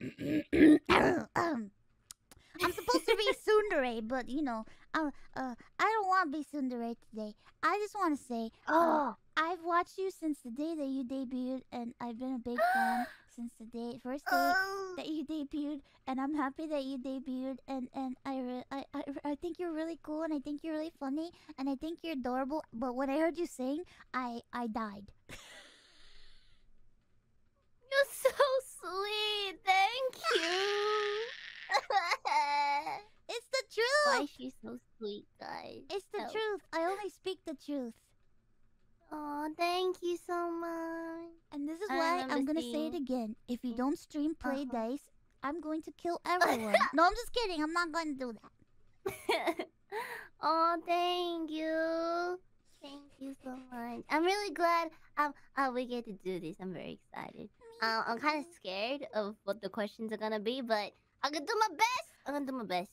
um, I'm supposed to be tsundere, but you know, uh, uh, I don't want to be tsundere today. I just want to say, uh, Oh. I've watched you since the day that you debuted, and I've been a big fan since the day first day Oh. that you debuted, and I'm happy that you debuted, and and I, I I I think you're really cool, and I think you're really funny, and I think you're adorable. But when I heard you sing, I I died. You're so sweet. Thank you. It's the truth. Why is she so sweet, guys? It's the truth. I only speak the truth. Oh, thank you so much. And this is I why I'm gonna say it again. If you don't stream play Uh-huh. dice, I'm going to kill everyone. no, I'm just kidding. I'm not going to do that. oh, thank you. Thank you so much. I'm really glad um uh, we get to do this. I'm very excited. Uh, I'm kind of scared of what the questions are gonna be, but I'm gonna do my best. I'm gonna do my best.